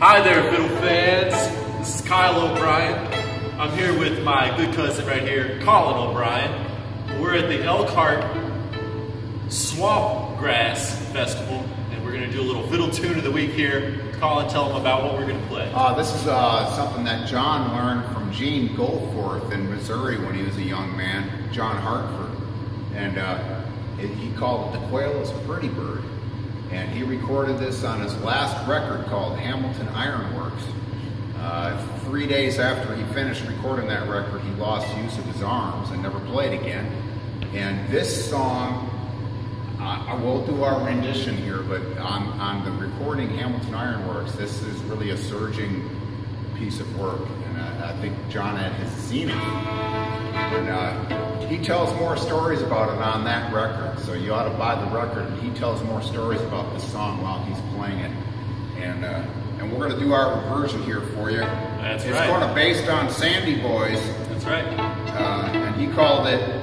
Hi there, fiddle fans. This is Kyle O'Brien. I'm here with my good cousin right here, Colin O'Brien. We're at the Elkhart Swamp Grass Festival, and we're going to do a little fiddle tune of the week here. Colin, tell them about what we're going to play. Uh, this is uh, something that John learned from Gene Goforth in Missouri when he was a young man, John Hartford. And uh, he called it The Quail is a Pretty Bird. And he recorded this on his last record called Hamilton Ironworks. Uh, three days after he finished recording that record, he lost use of his arms and never played again. And this song, I will do our rendition here, but on, on the recording Hamilton Ironworks, this is really a surging piece of work. And I, I think John at his zenith. And uh, he tells more stories about it on that record, so you ought to buy the record. And he tells more stories about this song while he's playing it. And uh, and we're going to do our version here for you. That's it's right. It's going to based on Sandy Boys. That's right. Uh, and he called it